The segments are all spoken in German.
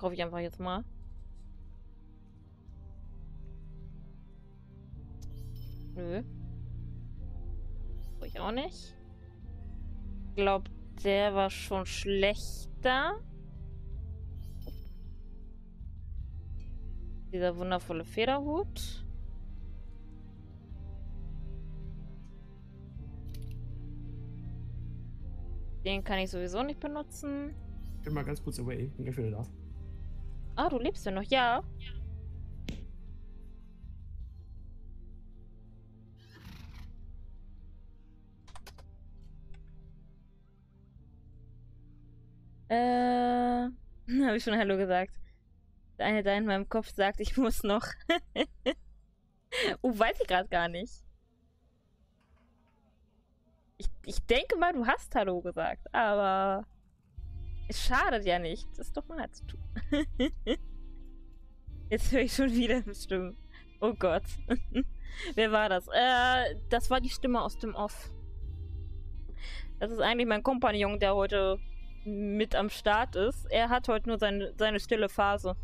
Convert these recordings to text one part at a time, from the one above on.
Kaufe ich einfach jetzt mal. Nö. Ich auch nicht. Ich glaube, der war schon schlechter. Dieser wundervolle Federhut. Den kann ich sowieso nicht benutzen. Ich bin mal ganz kurz away. Bin gleich wieder da. Ah, du lebst ja noch. Ja. Äh, habe ich schon Hallo gesagt. Eine da in meinem Kopf sagt, ich muss noch. oh, weiß ich gerade gar nicht. Ich, ich denke mal, du hast Hallo gesagt, aber es schadet ja nicht, das doch mal zu tun. Jetzt höre ich schon wieder Stimmen. Oh Gott. Wer war das? Äh, das war die Stimme aus dem Off. Das ist eigentlich mein Kompagnon, der heute mit am Start ist. Er hat heute nur seine, seine stille Phase.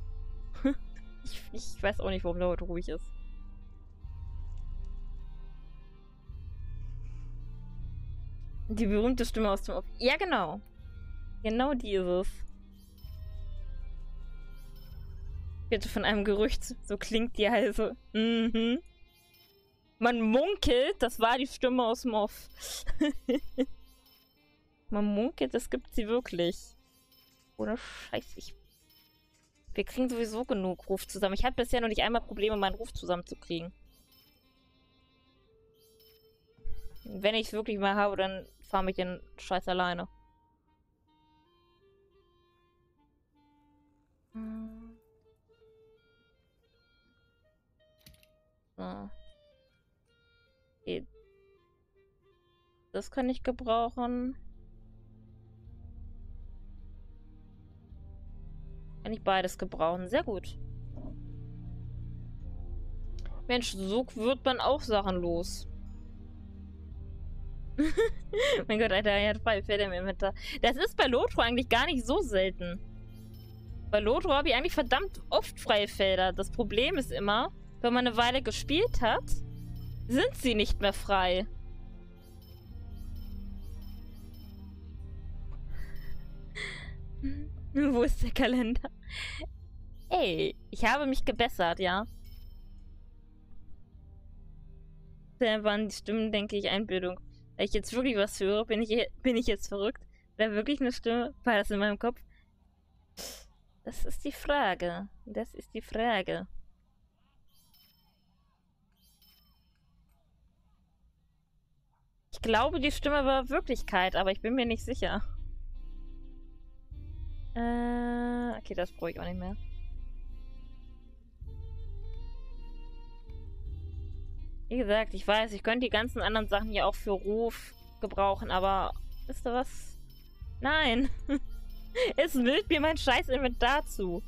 ich, ich weiß auch nicht, warum der heute ruhig ist. Die berühmte Stimme aus dem Off. Ja, genau. Genau die ist es. Bitte von einem Gerücht, so klingt die also. Mhm. Man munkelt, das war die Stimme aus dem Off. Man munkelt, es gibt sie wirklich. Oder scheiße, ich... Wir kriegen sowieso genug Ruf zusammen. Ich hatte bisher noch nicht einmal Probleme, meinen Ruf zusammenzukriegen. Wenn ich es wirklich mal habe, dann fahre ich den Scheiß alleine. So. Okay. Das kann ich gebrauchen. Kann ich beides gebrauchen. Sehr gut. Mensch, so wird man auch Sachen los. mein Gott, Alter, er hat freie Pferde im Inventar. Das ist bei Lotro eigentlich gar nicht so selten. Bei Lotro habe ich eigentlich verdammt oft freie Felder. Das Problem ist immer, wenn man eine Weile gespielt hat, sind sie nicht mehr frei. Wo ist der Kalender? Ey, ich habe mich gebessert, ja. Da waren die Stimmen, denke ich, Einbildung. Wenn ich jetzt wirklich was höre, bin ich, bin ich jetzt verrückt? Wäre wirklich eine Stimme? War das in meinem Kopf? Das ist die Frage. Das ist die Frage. Ich glaube, die Stimme war Wirklichkeit, aber ich bin mir nicht sicher. Äh, okay, das brauche ich auch nicht mehr. Wie gesagt, ich weiß, ich könnte die ganzen anderen Sachen ja auch für Ruf gebrauchen, aber wisst ihr was? Nein! es will mir mein scheiß Inventar zu.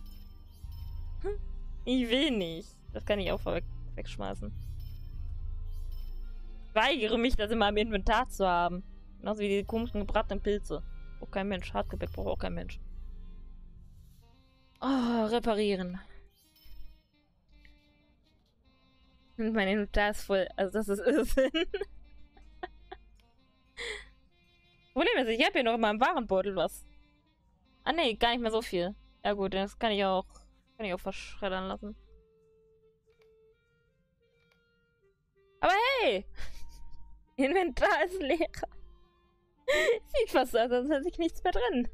Ich will nicht. Das kann ich auch weg wegschmeißen. Ich weigere mich, das immer im Inventar zu haben. Genauso wie die komischen gebratenen Pilze. Auch kein Mensch. Hartgebäck braucht auch kein Mensch. Oh, reparieren. Und mein Inventar ist voll. Also das ist Irrsinn. Problem ist, ich habe hier noch in meinem Warenbeutel was. Ah ne, gar nicht mehr so viel. Ja gut, das kann ich auch, kann ich auch verschreddern lassen. Aber hey! Inventar ist leer. Sieht fast aus, als hätte ich nichts mehr drin.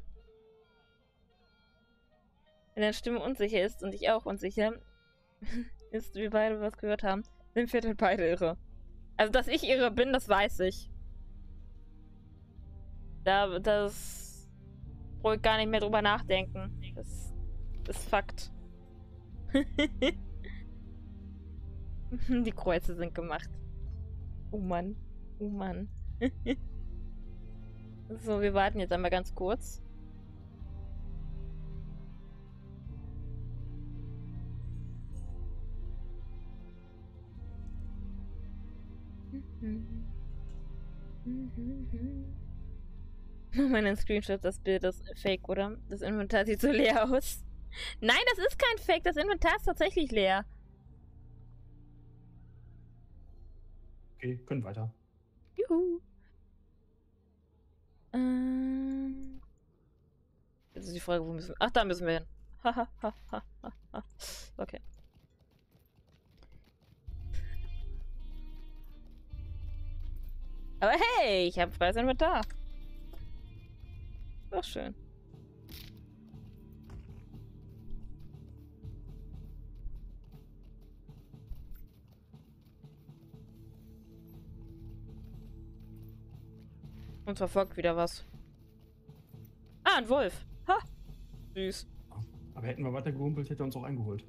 Wenn deine Stimme unsicher ist und ich auch unsicher ist, wie beide was gehört haben, sind wir dann beide irre. Also, dass ich irre bin, das weiß ich. Da, das brauche ich gar nicht mehr drüber nachdenken. Das, ist Fakt. Die Kreuze sind gemacht. Oh Mann. Oh Mann. so, wir warten jetzt einmal ganz kurz. Mein Screenshot, das Bild ist fake, oder? Das Inventar sieht so leer aus. Nein, das ist kein Fake. Das Inventar ist tatsächlich leer. Okay, können weiter. Juhu. Ähm. Jetzt ist die Frage, wo müssen wir. Ach, da müssen wir hin. Okay. Aber hey, ich habe freies Inventar. Doch schön. Uns verfolgt wieder was. Ah, ein Wolf. Ha! Süß. Aber hätten wir weiter gehumpelt, hätte er uns auch eingeholt.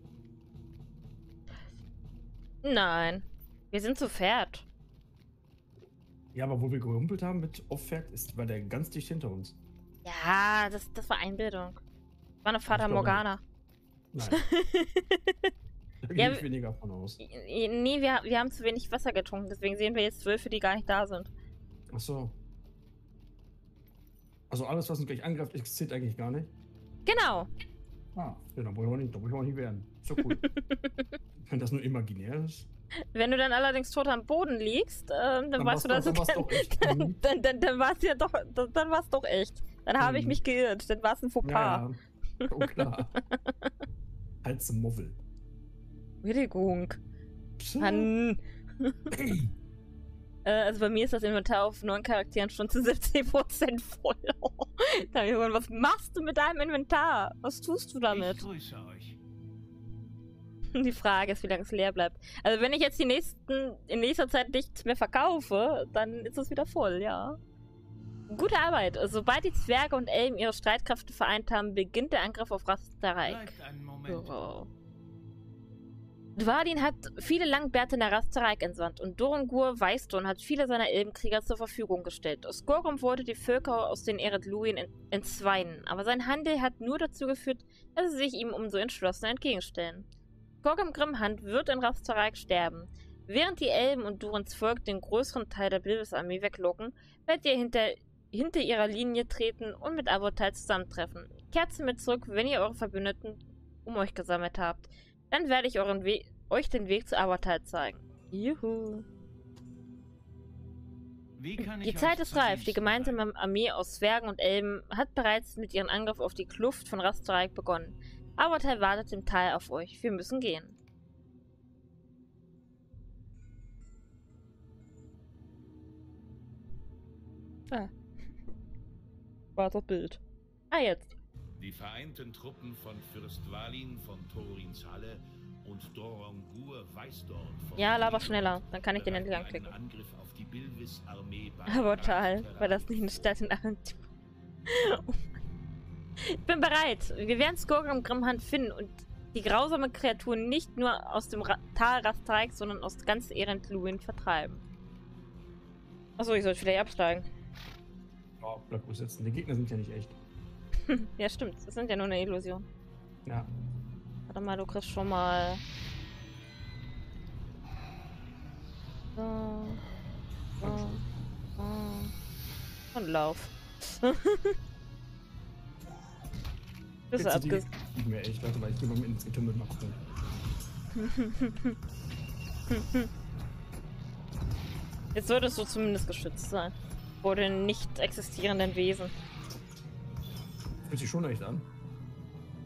Nein. Wir sind zu Pferd. Ja, aber wo wir gehumpelt haben mit Auffährt, ist, war der ganz dicht hinter uns. Ja, das, das war Einbildung. War eine Fata glaube Morgana. Nein, da gehe Ja, ich weniger von aus. Nee, wir, wir haben zu wenig Wasser getrunken, deswegen sehen wir jetzt Wölfe, die gar nicht da sind. Ach so. Also alles, was uns gleich angreift, existiert eigentlich gar nicht. Genau. Ah, ja, da wollen wir nicht, da wollen wir nicht werden. Doch cool. Wenn das nur imaginär ist. Wenn du dann allerdings tot am Boden liegst, ähm, dann, Dann weißt du, dass doch- dann echt. dann, dann, dann, dann war es ja doch, dann, dann war es doch echt. Dann habe ich Mhm. mich geirrt, dann war es ein Fauxpas. Ja, ja. Oh, klar. Halt's Movel. Entschuldigung. Mann. Äh, also bei mir ist das Inventar auf neun Charakteren schon zu 70% voll. da hab ich was machst du mit deinem Inventar? Was tust du damit? Ich grüße euch. Die Frage ist, wie lange es leer bleibt. Also wenn ich jetzt die nächsten, in nächster Zeit nichts mehr verkaufe, dann ist es wieder voll, ja. Gute Arbeit. Sobald die Zwerge und Elben ihre Streitkräfte vereint haben, beginnt der Angriff auf Moment. Oh. Dwalin hat viele Langbärte nach Rastereik entsandt und Dorangur Weißdorn hat viele seiner Elbenkrieger zur Verfügung gestellt. Skorgum wollte die Völker aus den Eredluin ent entzweien, aber sein Handel hat nur dazu geführt, dass sie sich ihm umso entschlossener entgegenstellen. Skorgum Grimhand wird in Rastereik sterben. Während die Elben und Durans Volk den größeren Teil der Bilbesarmee weglocken, werdet ihr hinter, hinter ihrer Linie treten und mit Avotal zusammentreffen. Kehrt sie mit zurück, wenn ihr eure Verbündeten um euch gesammelt habt. Dann werde ich euren We euch den Weg zu Avatar zeigen. Juhu. Die Zeit ist reif. Die gemeinsame Armee aus Zwergen und Elben hat bereits mit ihrem Angriff auf die Kluft von Rastereik begonnen. Avatar wartet im Tal auf euch. Wir müssen gehen. Ah. War das Bild. Ah, jetzt. Die vereinten Truppen von Fürst Walin von Torins Halle und Dorongur Weißdorn von Ja, laber schneller. Dann kann ich den endlich einen anklicken. Angriff auf die Bilvis-Armee bei Avatar, Rathferai war das nicht eine Stadt in Arentur? Oh Mann. Ich bin bereit. Wir werden Skorg und Grimhand finden und die grausame Kreatur nicht nur aus dem Ra Tal Rastreik, sondern aus ganz Erendluin vertreiben. Achso, ich sollte vielleicht absteigen. Oh, bleib ruhig sitzen. Die Gegner sind ja nicht echt. ja, stimmt. Das sind ja nur eine Illusion. Ja. Warte mal, du kriegst schon mal. So. So. So. Und Lauf. Bist du Jetzt sind die abges nicht mehr echt. Warte mal, ich geh mal ins Getümmel mal gucken. Jetzt solltest du zumindest geschützt sein. Vor den nicht existierenden Wesen. Fühlt sich schon echt an.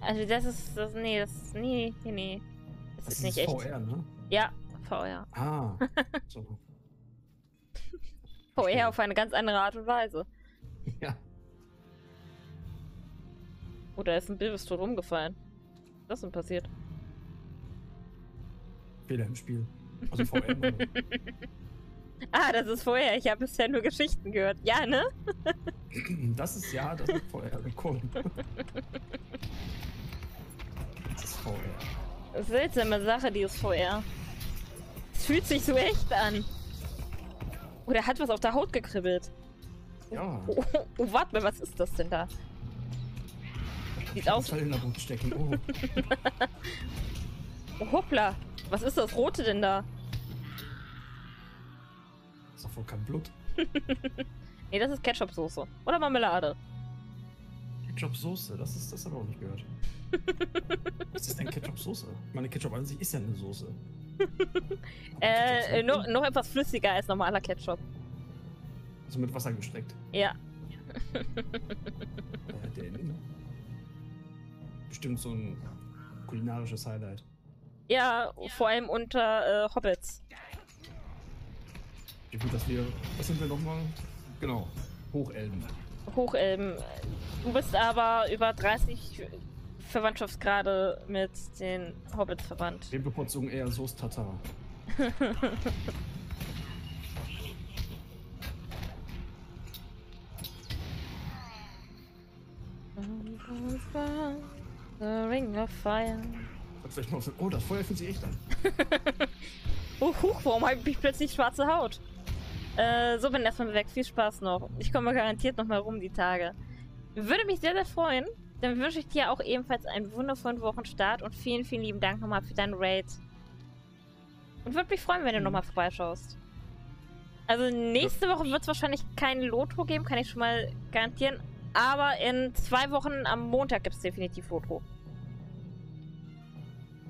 Also das ist. Das, nee, das ist. Nee, nee, nee. Das, Das ist nicht echt. VR, ne? Ja, VR. Ah. so. VR auf eine ganz andere Art und Weise. Oder ist ein Bilbis tot umgefallen? Was ist denn passiert? Fehler im Spiel. Also VR. Ah, das ist vorher. Ich habe bisher nur Geschichten gehört. Ja, ne? das ist ja, das ist VR. Cool. Das ist VR. Seltsame Sache, die ist VR. Es fühlt sich so echt an. Oder hat was auf der Haut gekribbelt. Ja. Oh, oh, oh warte mal, was ist das denn da? Sieht aus. Fall in der Brust stecken. Oh. Oh, hoppla. Was ist das Rote denn da? Ist doch wohl kein Blut. Nee, das ist Ketchup-Soße. Oder Marmelade. Ketchup-Soße, das ist das habe ich auch nicht gehört. Was ist denn Ketchup-Soße? Meine Ketchup an sich ist ja eine Soße. Äh, noch, noch etwas flüssiger als normaler Ketchup. Also mit Wasser gestreckt. Ja. Äh, denn bestimmt so ein kulinarisches Highlight. Ja, vor allem unter äh, Hobbits. Wie gut, dass wir. Was sind wir nochmal? Genau. Hochelben. Hochelben. Du bist aber über 30 Verwandtschaftsgrade mit den Hobbits verwandt. Wir bevorzugen eher Soße Tatar. The Ring of Fire. Oh, das Feuer fühlt sich echt an. Oh, huch, warum habe ich plötzlich schwarze Haut? Äh, so, bin erstmal weg. Viel Spaß noch. Ich komme garantiert noch mal rum die Tage. Würde mich sehr, sehr freuen. Dann wünsche ich dir auch ebenfalls einen wundervollen Wochenstart und vielen, vielen lieben Dank nochmal für deinen Raid. Und würde mich freuen, wenn du Mhm. nochmal vorbeischaust. Also nächste Woche wird es wahrscheinlich keinen Lotro geben, kann ich schon mal garantieren. Aber in zwei Wochen am Montag gibt es definitiv Lotro.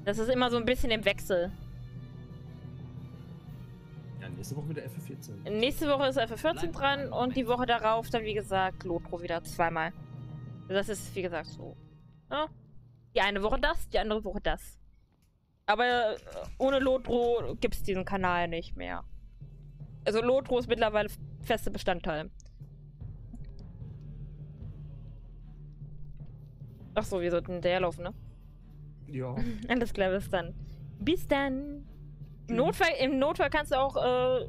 Das ist immer so ein bisschen im Wechsel. Ja, nächste Woche wieder FF14. Nächste Woche ist FF14 dran und die Woche darauf dann, wie gesagt, Lotro wieder zweimal. Das ist, wie gesagt, so. Ja. Die eine Woche das, die andere Woche das. Aber äh, ohne Lotro gibt es diesen Kanal nicht mehr. Also Lotro ist mittlerweile fester Bestandteil. Ach so, wir sollten hinterherlaufen, ne? Ja. Alles klar, bis dann. Bis dann. Im Notfall, Im Notfall kannst du auch äh,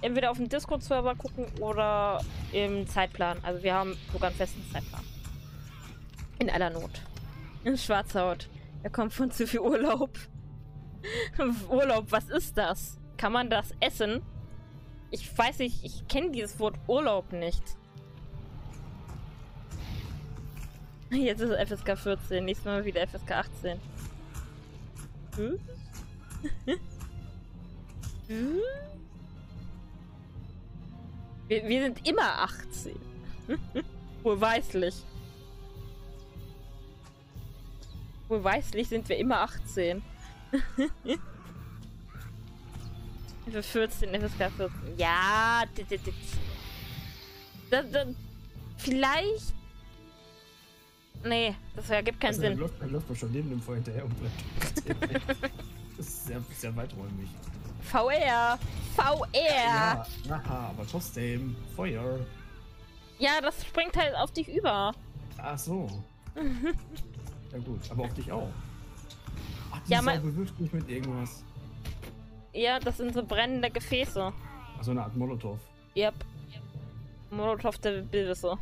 entweder auf dem Discord-Server gucken oder im Zeitplan. Also wir haben sogar einen festen Zeitplan. In aller Not. In Schwarzhaut. Er kommt von zu viel Urlaub. Urlaub, was ist das? Kann man das essen? Ich weiß nicht, ich kenne dieses Wort Urlaub nicht. Jetzt ist es FSK 14, nächstes Mal wieder FSK 18. Hm? Hm? Wir, wir sind immer 18. Wohlweislich. Wohlweislich sind wir immer 18. Für 14, FSK 14. Ja, dit, dit, dit. Da, da, vielleicht. Nee, das ergibt keinen Also, dann Sinn. läuft, dann läuft man schon neben dem Feuer hinterher und bleibt. das ist sehr, sehr weiträumig. VR! VR! Ja, aha, aber trotzdem. Feuer. Ja, das springt halt auf dich über. Ach so. ja gut, aber auf dich auch. Ach, die Ja, Sau bewirft mich mit irgendwas. Ja, das sind so brennende Gefäße. Also eine Art Molotow. Yep. Molotov der Bildwisse.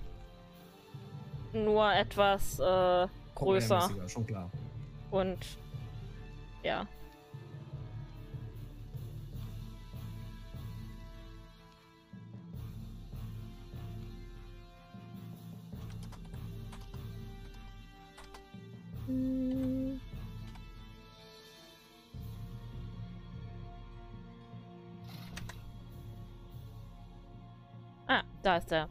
Nur etwas äh, größer. Schon klar. Und ja. Hm. Ah, da ist er.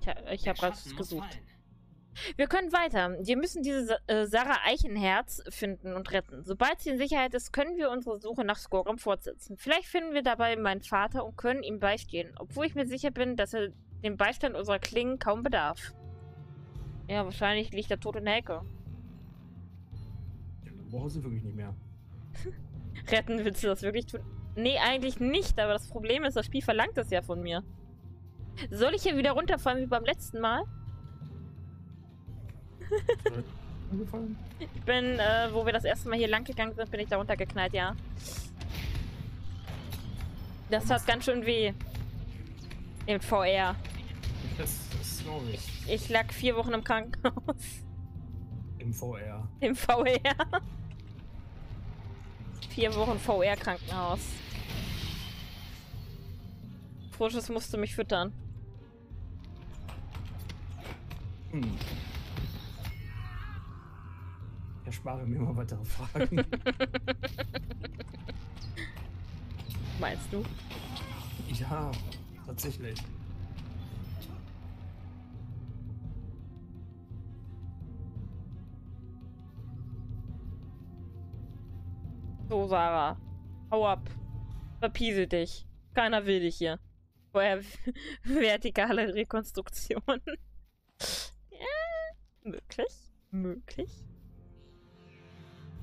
Ich, ha- ich habe gerade gesucht. fallen. Wir können weiter. Wir müssen diese äh, Sarah Eichenherz finden und retten. Sobald sie in Sicherheit ist, können wir unsere Suche nach Scorum fortsetzen. Vielleicht finden wir dabei meinen Vater und können ihm beistehen, obwohl ich mir sicher bin, dass er den Beistand unserer Klingen kaum bedarf. Ja, wahrscheinlich liegt er tot in der Ecke. Ja, dann brauchen sie wirklich nicht mehr. Retten willst du das wirklich tun? Nee, eigentlich nicht, aber das Problem ist, das Spiel verlangt es ja von mir. Soll ich hier wieder runterfallen wie beim letzten Mal? Ich bin, äh, wo wir das erste Mal hier lang gegangen sind, bin ich da runtergeknallt, ja. Das tat ganz schön weh. Im VR. Das, das glaube ich. Ich lag vier Wochen im Krankenhaus. Im VR. Im VR. Vier Wochen VR-Krankenhaus. Frisches musste mich füttern. Hm. Erspare mir mal weitere Fragen. Meinst du? ja, tatsächlich. So, Sarah. Hau ab. Verpiesel dich. Keiner will dich hier. Vorher vertikale Rekonstruktion. ja, möglich. Möglich.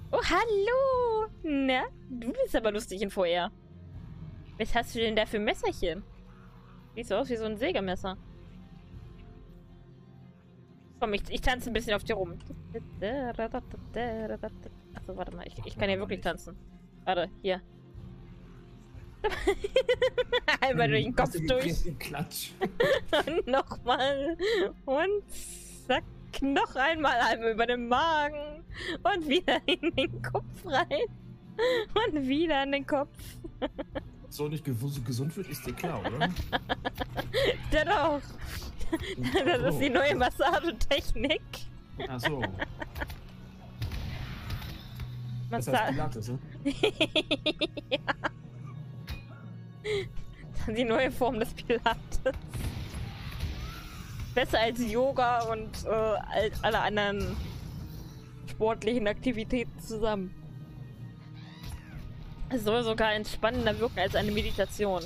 Oh, hallo! Na, du bist aber lustig in VR. Was hast du denn da für ein Messerchen? Sieht so aus wie so ein Sägemesser. Komm, ich, ich tanze ein bisschen auf dir rum. Achso, warte mal. Ich, ich kann hier wirklich tanzen. Warte, hier. Einmal durch den Kopf durch. Klatsch. Und nochmal. Und zack. Noch einmal einmal über den Magen. Und wieder in den Kopf rein. Und wieder in den Kopf. So nicht gesund wird, ist dir klar, oder? Der doch. Das ist die neue Massagetechnik. Ach so. Das heißt Massa Pilates, ne? ja. Die neue Form des Pilates. Besser als Yoga und äh, all, alle anderen sportlichen Aktivitäten zusammen. Es soll sogar entspannender wirken als eine Meditation.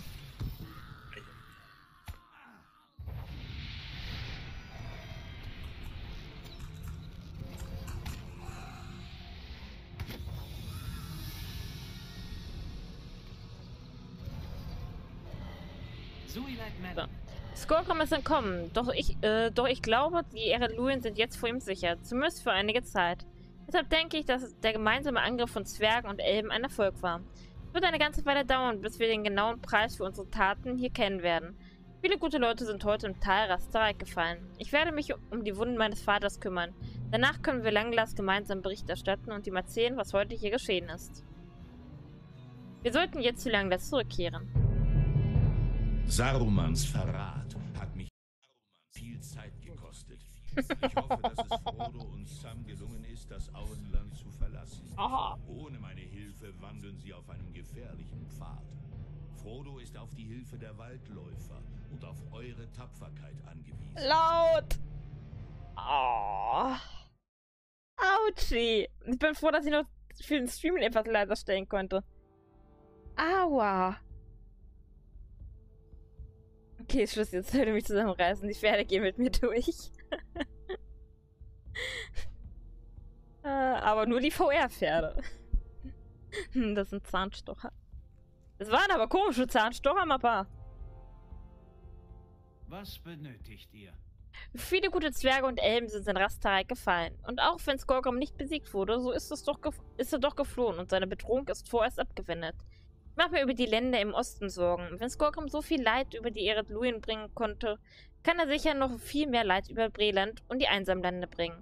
Skorkom ist entkommen, doch ich, äh, doch ich glaube, die Ereluien sind jetzt vor ihm sicher, zumindest für einige Zeit. Deshalb denke ich, dass der gemeinsame Angriff von Zwergen und Elben ein Erfolg war. Es wird eine ganze Weile dauern, bis wir den genauen Preis für unsere Taten hier kennen werden. Viele gute Leute sind heute im Tal Rasterreich gefallen. Ich werde mich um die Wunden meines Vaters kümmern. Danach können wir Langlas gemeinsam Bericht erstatten und ihm erzählen, was heute hier geschehen ist. Wir sollten jetzt zu Langlas zurückkehren. Sarumans Verrat Ich hoffe, dass es Frodo und Sam gelungen ist, das Auenland zu verlassen. Aha. Ohne meine Hilfe wandeln sie auf einem gefährlichen Pfad. Frodo ist auf die Hilfe der Waldläufer und auf eure Tapferkeit angewiesen. Laut! Oh. Autschi! Ich bin froh, dass ich noch für den Stream etwas leiser stellen konnte. Aua! Okay, Schluss, jetzt sollte mich zusammenreißen. Die Pferde gehen mit mir durch. Äh, aber nur die VR-Pferde. Hm, das sind Zahnstocher. Das waren aber komische Zahnstocher, Mappa. Was benötigt ihr? Viele gute Zwerge und Elben sind in Rasterreich gefallen. Und auch wenn Skorgom nicht besiegt wurde, so ist, es doch ist er doch geflohen und seine Bedrohung ist vorerst abgewendet. Ich mache mir über die Länder im Osten Sorgen. Wenn Skorgom so viel Leid über die Eredluien bringen konnte, kann er sicher noch viel mehr Leid über Breland und die Einsamlande bringen.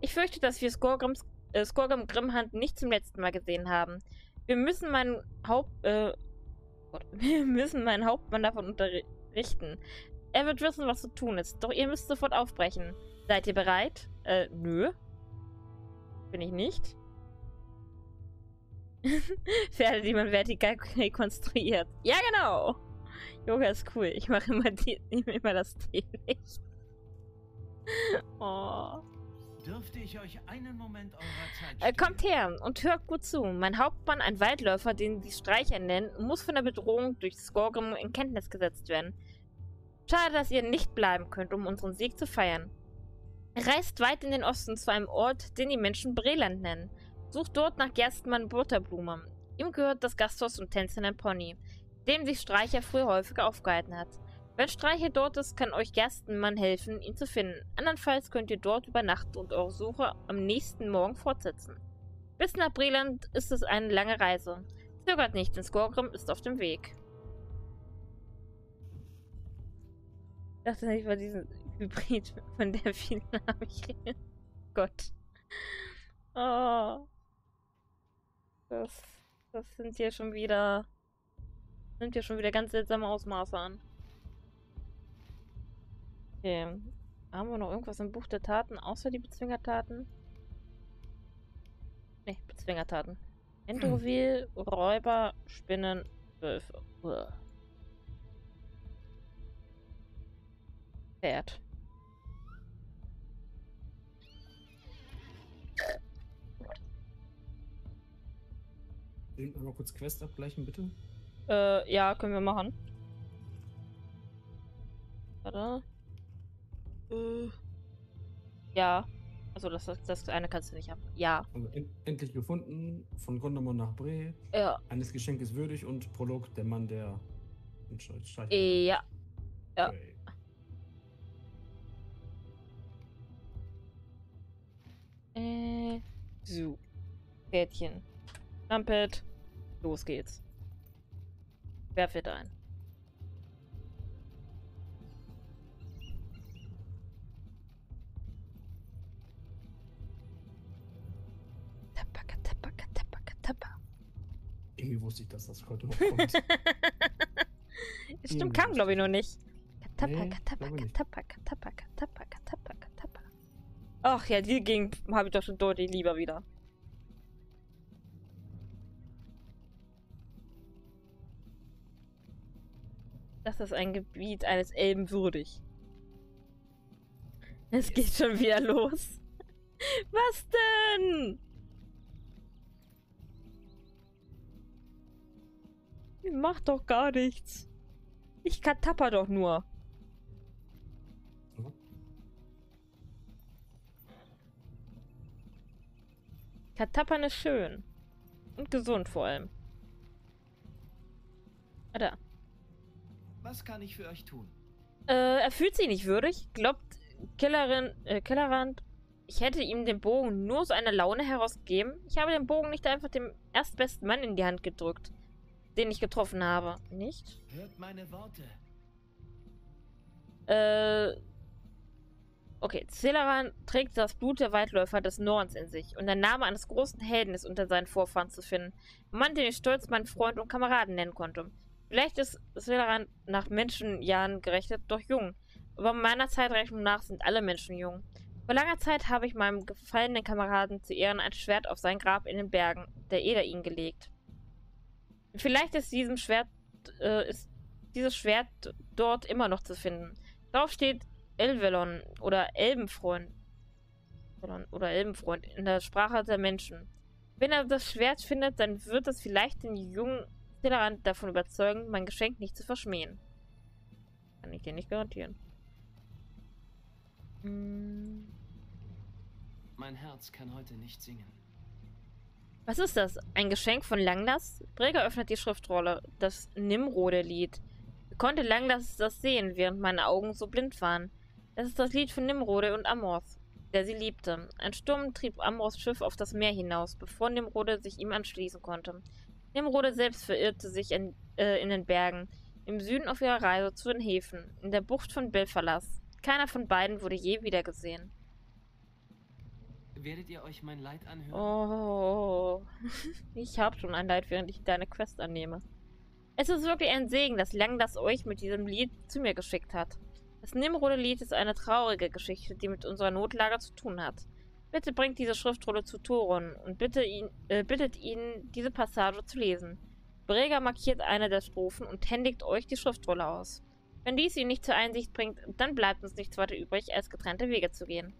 Ich fürchte, dass wir Skorgoms, äh, Skorgom Grimmhand nicht zum letzten Mal gesehen haben. Wir müssen meinen Haupt, äh, wir müssen meinen Hauptmann davon unterrichten. Er wird wissen, was zu tun ist. Doch ihr müsst sofort aufbrechen. Seid ihr bereit? Äh, nö. Bin ich nicht. Pferde, die man vertikal rekonstruiert. Ja, genau. Yoga ist cool. Ich mache immer, die, immer das Teelicht. Oh. Dürfte ich euch einen Moment eurer Zeit Äh, kommt her und hört gut zu. Mein Hauptmann, ein Waldläufer, den die Streicher nennen, muss von der Bedrohung durch Skorgrim in Kenntnis gesetzt werden. Schade, dass ihr nicht bleiben könnt, um unseren Sieg zu feiern. Reist weit in den Osten zu einem Ort, den die Menschen Breland nennen. Sucht dort nach Gerstenmann Butterblume. Ihm gehört das Gasthaus und tänzelnden Pony, dem sich Streicher früher häufiger aufgehalten hat. Wenn Streicher dort ist, kann euch Gerstenmann helfen, ihn zu finden. Andernfalls könnt ihr dort übernachten und eure Suche am nächsten Morgen fortsetzen. Bis nach Breland ist es eine lange Reise. Zögert nicht, denn Skorgrim ist auf dem Weg. Ich dachte nicht, war diesen Hybrid von der vielen habe ich. Gott. Oh. Das, das sind hier schon wieder. Nimmt hier schon wieder ganz seltsame Ausmaße an. Okay. Haben wir noch irgendwas im Buch der Taten außer die Bezwingertaten? Ne, Bezwingertaten. Endrovil, Räuber, Spinnen, Wölfe. Uah. Pferd. Einmal kurz Quest abgleichen, bitte. Äh, ja, können wir machen. Warte. Äh. Ja. Also das, das eine kannst du nicht haben. Ja. Also en endlich gefunden, von Gondamon nach Bre, Ja. eines Geschenkes würdig und Prolog, der Mann, der entscheidet. Ja. ja. Okay. Äh. So. Pferdchen. Trumpet. Los geht's. Wer fährt ein? Tapaka, tapaka, tapaka, tapaka. Irgendwie wusste ich, dass das heute noch kommt. Stimmt, kam glaube ich noch nicht. Glaube nicht. tapaka, tapaka, tapaka, tapaka, tapaka. Ach ja, die ging habe ich doch schon deutlich lieber wieder. Das ist ein Gebiet eines Elben würdig. Es geht schon wieder los. Was denn? Mach doch gar nichts. Ich katapper doch nur. Katappern ist schön. Und gesund vor allem. Ah, da. Was kann ich für euch tun? Äh, er fühlt sich nicht würdig. Glaubt Killerin, äh, Killerrand, ich hätte ihm den Bogen nur so eine Laune herausgegeben. Ich habe den Bogen nicht einfach dem erstbesten Mann in die Hand gedrückt, den ich getroffen habe. Nicht? Hört meine Worte. Äh. Okay, Celeran trägt das Blut der Waldläufer des Nordens in sich und der Name eines großen Helden ist unter seinen Vorfahren zu finden. Ein Mann, den ich stolz meinen Freund und Kameraden nennen konnte. Vielleicht ist Celeran nach Menschenjahren gerechnet, doch jung. Aber meiner Zeitrechnung nach sind alle Menschen jung. Vor langer Zeit habe ich meinem gefallenen Kameraden zu Ehren ein Schwert auf sein Grab in den Bergen, der Eder ihn gelegt. Vielleicht ist diesem Schwert, äh, ist dieses Schwert dort immer noch zu finden. Drauf steht Elvelon oder Elbenfreund. Oder Elbenfreund in der Sprache der Menschen. Wenn er das Schwert findet, dann wird es vielleicht den jungen Tellerrand davon überzeugen, mein Geschenk nicht zu verschmähen. Kann ich dir nicht garantieren. Hm, Mein Herz kann heute nicht singen. Was ist das? Ein Geschenk von Langlass? Breger öffnet die Schriftrolle. Das Nimrode-Lied. Konnte Langlass das sehen, während meine Augen so blind waren? Es ist das Lied von Nimrode und Amorth, der sie liebte. Ein Sturm trieb Amorths Schiff auf das Meer hinaus, bevor Nimrode sich ihm anschließen konnte. Nimrode selbst verirrte sich in, äh, in den Bergen, im Süden auf ihrer Reise zu den Häfen, in der Bucht von Belfalas. Keiner von beiden wurde je wiedergesehen. Werdet ihr euch mein Leid anhören? Oh, ich habe schon ein Leid, während ich deine Quest annehme. Es ist wirklich ein Segen, dass Langlass euch mit diesem Lied zu mir geschickt hat. Das Nimrode-Lied ist eine traurige Geschichte, die mit unserer Notlage zu tun hat. Bitte bringt diese Schriftrolle zu Thoron und bitte ihn, äh, bittet ihn, diese Passage zu lesen. Breger markiert eine der Strophen und händigt euch die Schriftrolle aus. Wenn dies ihn nicht zur Einsicht bringt, dann bleibt uns nichts weiter übrig, als getrennte Wege zu gehen.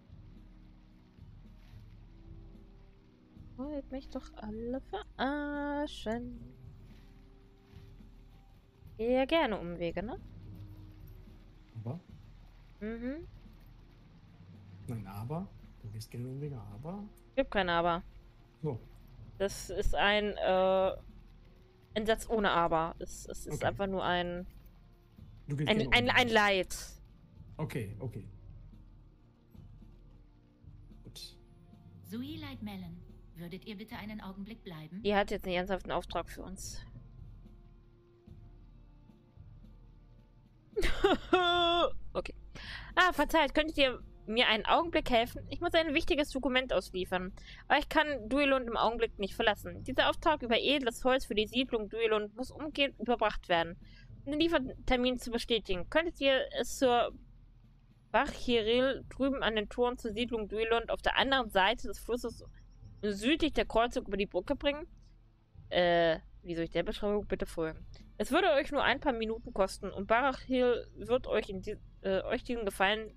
Wollt mich doch alle verarschen. Ja, gerne Umwege, ne? Aber? Mhm. Nein, aber? Gehst gerne Umwege, aber? Gibt kein Aber. So. Das ist ein, äh, ein Satz ohne Aber. Es, es ist Okay. einfach nur ein, Du gehst ein, ein, Umwege. ein Leid. Okay, okay. Gut. Sui Light Melon, würdet ihr bitte einen Augenblick bleiben? Die hat jetzt einen ernsthaften Auftrag für uns. okay. Ah, verzeiht, könntet ihr mir einen Augenblick helfen? Ich muss ein wichtiges Dokument ausliefern. Aber ich kann Duelund im Augenblick nicht verlassen. Dieser Auftrag über edles Holz für die Siedlung Duelund muss umgehend überbracht werden. Um den Liefertermin zu bestätigen, könntet ihr es zur Bachiril drüben an den Toren zur Siedlung Duelund auf der anderen Seite des Flusses südlich der Kreuzung über die Brücke bringen? Äh, wie soll ich der Beschreibung bitte folgen? Es würde euch nur ein paar Minuten kosten und Barachil wird euch, in die, äh, euch diesen Gefallen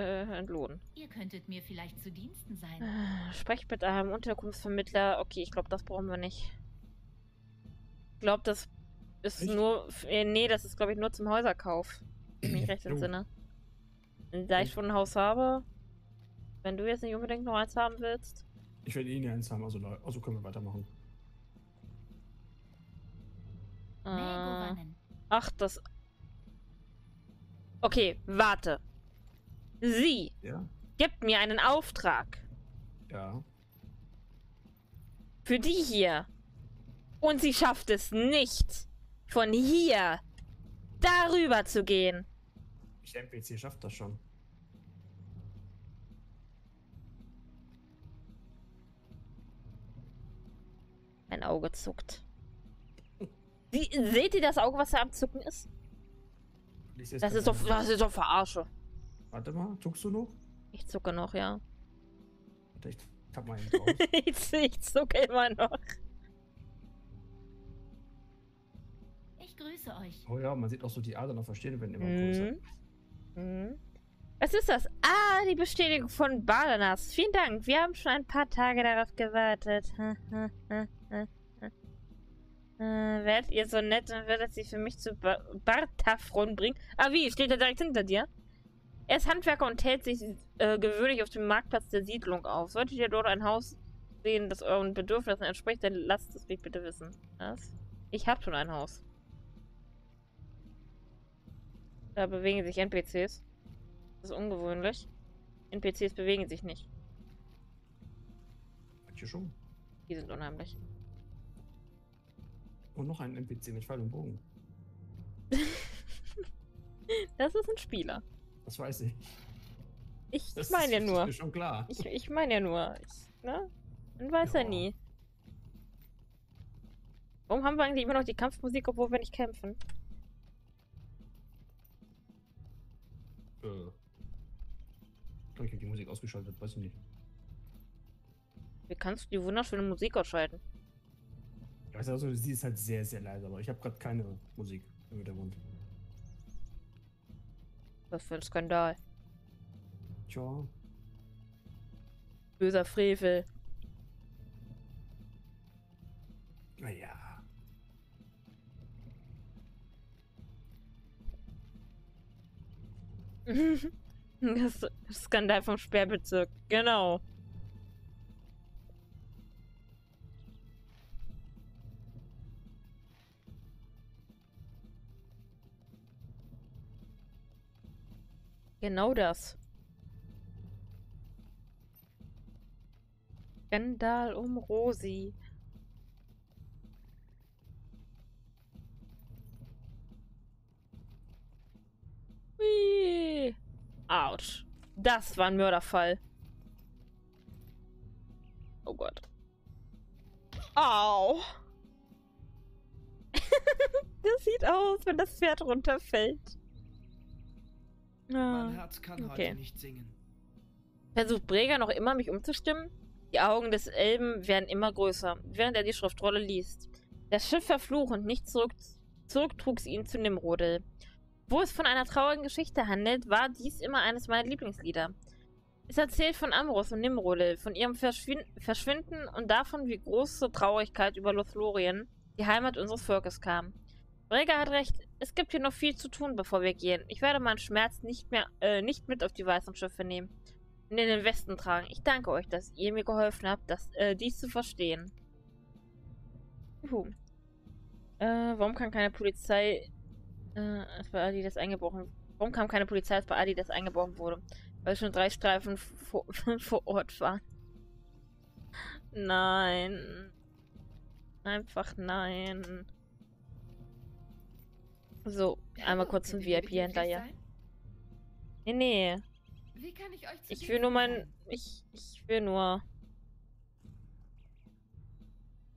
äh, entlohnen. Ihr könntet mir vielleicht zu Diensten sein. Äh, Sprecht mit einem Unterkunftsvermittler. Okay, ich glaube, das brauchen wir nicht. glaube, das ist Echt? nur. Äh, nee, das ist, glaube ich, nur zum Häuserkauf. Wenn ich recht entsinne. Da ich schon ein Haus habe, wenn du jetzt nicht unbedingt noch eins haben willst. Ich werde eh nie eins haben, also, also können wir weitermachen. Äh, ach, das. Okay, warte. Sie Ja? gibt mir einen Auftrag Ja. für die hier. Und sie schafft es nicht, von hier darüber zu gehen. Der NPC schafft das schon. Mein Auge zuckt. Wie, seht ihr das Auge, was da am Zucken ist? Doch, das ist doch Verarsche. Warte mal, zuckst du noch? Ich zucke noch, ja. Warte, ich hab mal ich, ich zucke immer noch. Ich grüße euch. oh ja, man sieht auch so die Adern auf der Stirn werden immer größer. Mhm. Mhm. Was ist das? Ah, die Bestätigung von Badanas. Vielen Dank. Wir haben schon ein paar Tage darauf gewartet. äh, werdet ihr so nett und werdet sie für mich zu ba Bartafron bringen? Ah, wie? Steht er direkt hinter dir? Er ist Handwerker und hält sich äh, gewöhnlich auf dem Marktplatz der Siedlung auf. Solltet ihr dort ein Haus sehen, das euren Bedürfnissen entspricht, dann lasst es mich bitte wissen. Was? Ich habe schon ein Haus. Da bewegen sich NPCs. Das ist ungewöhnlich. NPCs bewegen sich nicht. Manche schon. Die sind unheimlich. Und noch ein NPC mit Pfeil und Bogen. Das ist ein Spieler. Das weiß ich. Ich Das meine ja nur. Ist mir schon klar. Ich, ich meine ja nur. Ich, ne? Man weiß ja. Ja. nie. Warum haben wir eigentlich immer noch die Kampfmusik, obwohl wir nicht kämpfen? Äh. Ich glaube, ich habe die Musik ausgeschaltet, weiß ich nicht. Wie kannst du die wunderschöne Musik ausschalten? Ich weiß also, sie ist halt sehr, sehr leise, aber ich habe gerade keine Musik im Hintergrund. Was für ein Skandal. Tja, Böser Frevel. naja. Das Skandal vom Sperrbezirk. Genau. Genau das. Skandal um Rosi. Hui. Autsch. Das war ein Mörderfall. Oh Gott. Au. das sieht aus, wenn das Pferd runterfällt. Ah. Mein Herz kann okay. heute nicht singen. Versucht Breger noch immer, mich umzustimmen? Die Augen des Elben werden immer größer, während er die Schriftrolle liest. Das Schiff verfluch und nicht zurück, zurücktrug sie ihn zu Nimrodel. Wo es von einer traurigen Geschichte handelt, war dies immer eines meiner Lieblingslieder. Es erzählt von Ambrose und Nimrodel, von ihrem Verschwin Verschwinden und davon, wie große Traurigkeit über Lothlorien, die Heimat unseres Volkes, kam. Breger hat recht, es gibt hier noch viel zu tun, bevor wir gehen. Ich werde meinen Schmerz nicht mehr, äh, nicht mit auf die weißen Schiffe nehmen und in den Westen tragen. Ich danke euch, dass ihr mir geholfen habt, das, äh, dies zu verstehen. Juhu. Äh, warum kann keine Polizei, äh, als bei Adi das eingebrochen, warum kam keine Polizei, als bei Adi das eingebrochen wurde? Weil schon drei Streifen vor, vor Ort waren. Nein. Einfach nein. So, einmal kurz zum VIP-Händler, sein? Nee, nee. Wie kann ich euch Ich will nur mein. Ich, ich will nur.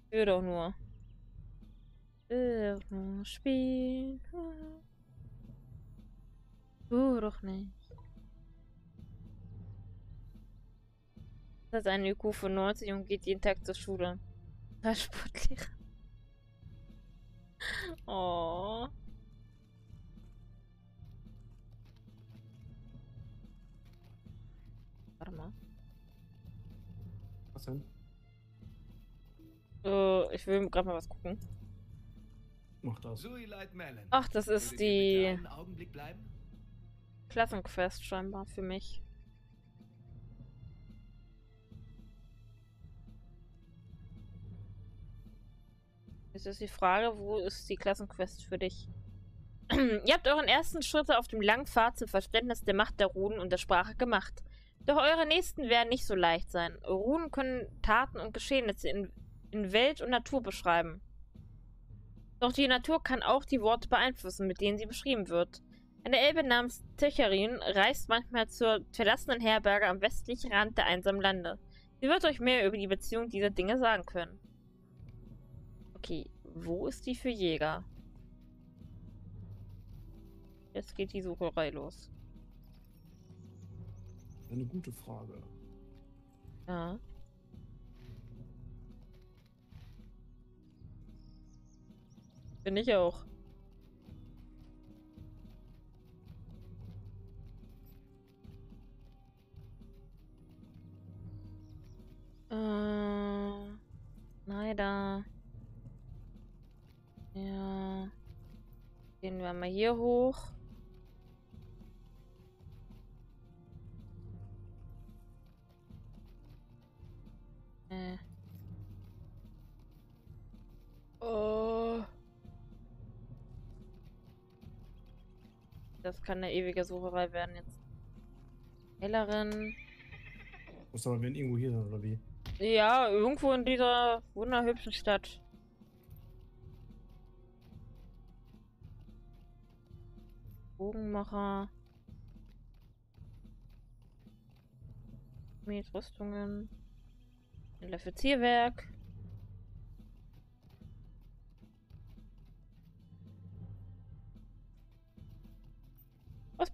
Ich will doch nur. Ich will doch nur spielen. Du doch nicht. Das hat einen IQ von 90 und geht jeden Tag zur Schule. Als Sportlehrer. Oh. Warte mal. Was denn? Äh, ich will gerade mal was gucken. Mach das. Ach, das ist die einen Augenblick bleiben? Klassenquest scheinbar für mich. Jetzt ist die Frage, wo ist die Klassenquest für dich? Ihr habt euren ersten Schritte auf dem langen Pfad zum Verständnis der Macht der Runen und der Sprache gemacht. Doch eure nächsten werden nicht so leicht sein. Runen können Taten und Geschehnisse in, in Welt und Natur beschreiben. Doch die Natur kann auch die Worte beeinflussen, mit denen sie beschrieben wird. Eine Elbe namens Techerin reist manchmal zur verlassenen Herberge am westlichen Rand der einsamen Lande. Sie wird euch mehr über die Beziehung dieser Dinge sagen können. Okay, wo ist die für Jäger? Jetzt geht die Sucherei los. Eine gute Frage. Ja. Bin ich auch. Äh, leider. Ja. Gehen wir mal hier hoch. Das kann eine ewige Sucherei werden jetzt. Hellerin. Muss aber wenn irgendwo hier sein, oder wie? Ja, irgendwo in dieser wunderhübschen Stadt. Bogenmacher. Mit Rüstungen. Ein Offizierwerk.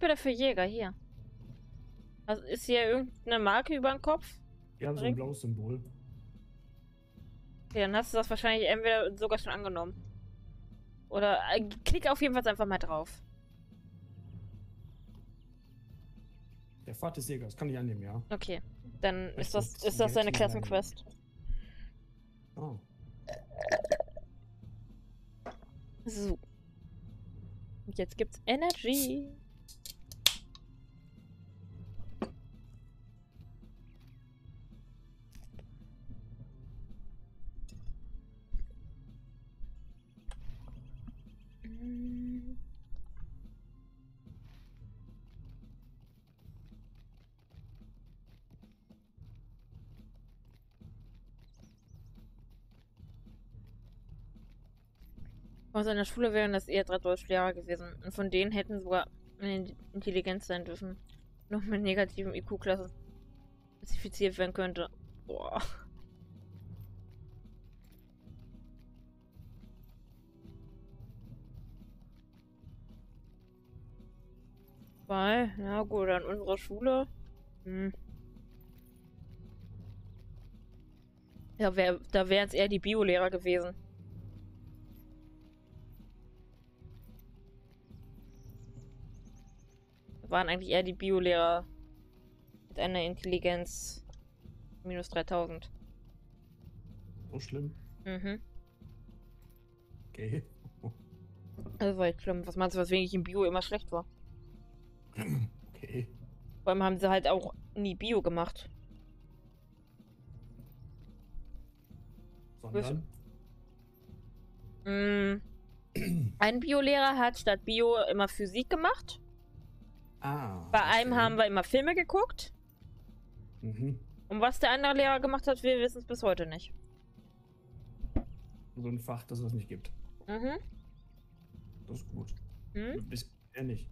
Bitte für Jäger hier? Also ist hier irgendeine Marke über den Kopf? Haben so ein blaues Symbol. Okay, dann hast du das wahrscheinlich entweder sogar schon angenommen. Oder äh, klick auf jeden Fall einfach mal drauf. Der Pfad des Jägers, kann ich annehmen, ja. Okay, dann Vielleicht ist das, ist das deine Klassenquest. Oh. So. Und jetzt gibt's Energy. Aus einer Schule wären das eher drei Deutschlehrer gewesen. Und von denen hätten sogar eine Intelligenz sein dürfen. Noch mit negativen IQ-Klasse spezifiziert werden könnte. Boah. Weil, ja gut, an unserer Schule. Hm. Ja, wär, da wären es eher die Biolehrer gewesen. Waren eigentlich eher die Biolehrer mit einer Intelligenz minus 3000. So schlimm. Mhm. Okay. Das war echt schlimm. Was meinst du, was wenig in Bio immer schlecht war? Okay. Vor allem haben sie halt auch nie Bio gemacht. Sondern. Mm. Ein Biolehrer hat statt Bio immer Physik gemacht. Ah. Bei einem okay. haben wir immer Filme geguckt. Mhm. Und was der andere Lehrer gemacht hat, wir wissen es bis heute nicht. So ein Fach, das es nicht gibt. Mhm. Das ist gut. Hm? Bisher nicht.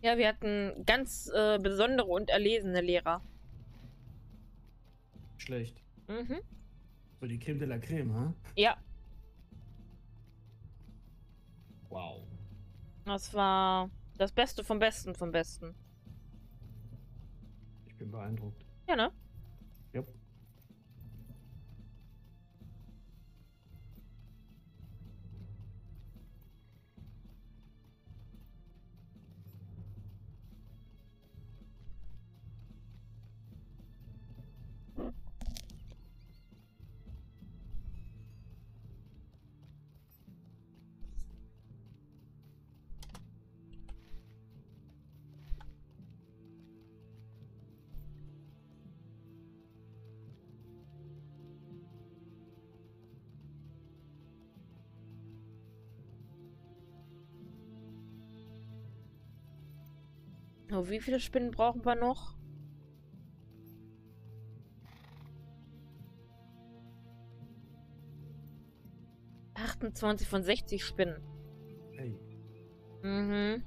Ja, wir hatten ganz äh, besondere und erlesene Lehrer. Schlecht. Mhm. So die Creme de la Creme, ha? Ja, Wow. das war das Beste vom Besten vom Besten. Ich bin beeindruckt. Ja, ne? Oh, wie viele Spinnen brauchen wir noch? Achtundzwanzig von 60 Spinnen. Hey, Mhm.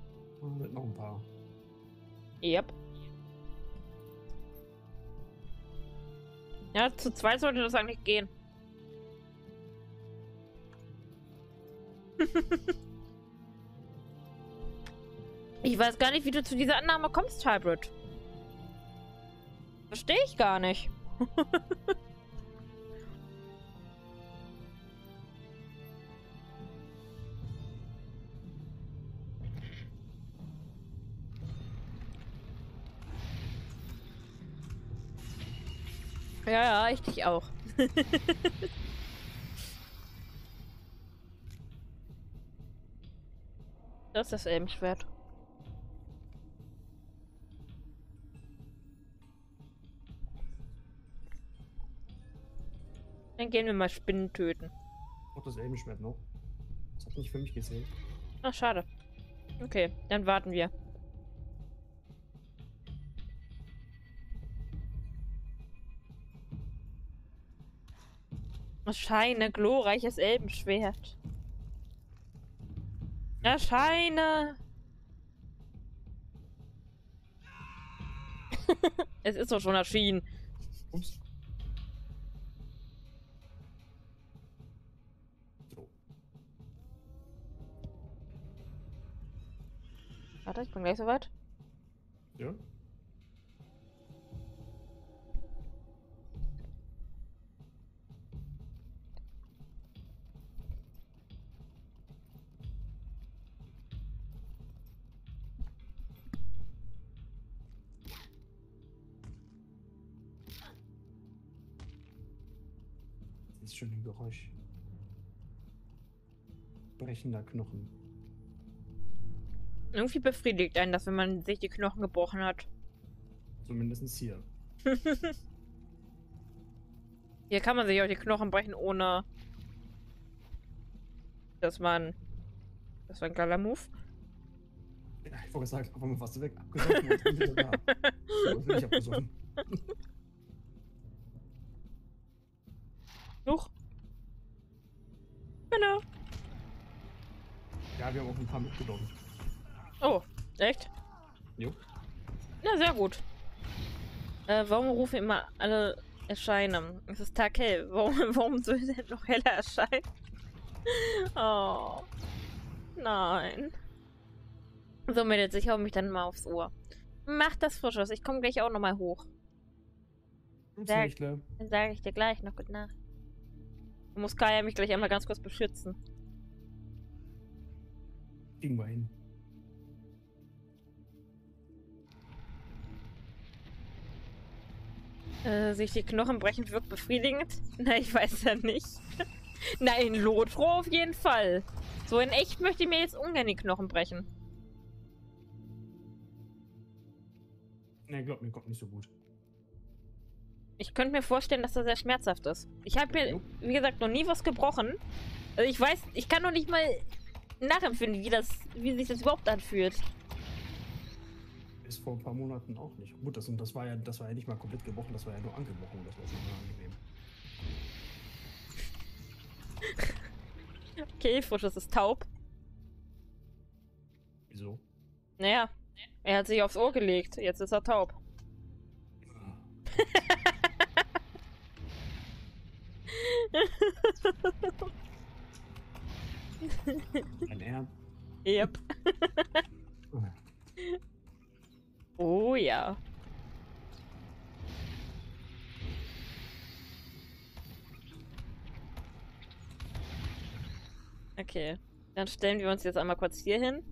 mit noch ein paar. Yep. Ja, zu zweit sollte das eigentlich gehen. ich weiß gar nicht, wie du zu dieser Annahme kommst, Hybrid. Verstehe ich gar nicht. Ja, ja, ich dich auch. das ist das Elbenschwert. Dann gehen wir mal Spinnen töten. Auch das Elbenschwert noch. Das hat nicht für mich gesehen. Ach, schade. Okay, dann warten wir. Erscheine, glorreiches Elbenschwert. Erscheine! es ist doch schon erschienen. Ups. Warte, ich bin gleich soweit. Ja. Das ist schon ein Geräusch. Brechender Knochen. Irgendwie befriedigt einen das, wenn man sich die Knochen gebrochen hat. Zumindest hier. Hier kann man sich auch die Knochen brechen, ohne dass man. Das war ein geiler Move. Ja, ich wollte sagen, einmal warst du weg. Abgesoffen und dann wieder da. So, ist nicht abgesoffen. Huch. Genau. Ja, wir haben auch ein paar mitgenommen. Oh, echt? Jo. Na, sehr gut. Äh, warum rufen immer alle erscheinen? Es ist taghell. Warum, warum soll denn noch heller erscheinen? Oh. Nein. So, Mädels, ich hau mich dann mal aufs Ohr. Mach das Frisches. Ich komme gleich auch nochmal hoch. Nächtle. Dann sage ich dir gleich noch Gute Nacht. Du musst Kaya mich gleich einmal ganz kurz beschützen. Wir hin. Äh, sich die Knochen brechen wirkt befriedigend? Na, ich weiß ja nicht. Na, in Lothro auf jeden Fall. So in echt möchte ich mir jetzt ungern die Knochen brechen. Ne, glaub mir, kommt nicht so gut. Ich könnte mir vorstellen, dass das sehr schmerzhaft ist. Ich habe mir, wie gesagt, noch nie was gebrochen. Also ich weiß, ich kann noch nicht mal nachempfinden, wie das, wie sich das überhaupt anfühlt. Ist vor ein paar Monaten auch nicht. Gut, das, und das war ja, das war ja nicht mal komplett gebrochen, das war ja nur angebrochen. Das war schon unangenehm. Okay, Frisches ist taub. Wieso? Naja, er hat sich aufs Ohr gelegt. Jetzt ist er taub. Ein Ernst? Yep. Oh ja. Okay. Dann stellen wir uns jetzt einmal kurz hier hin.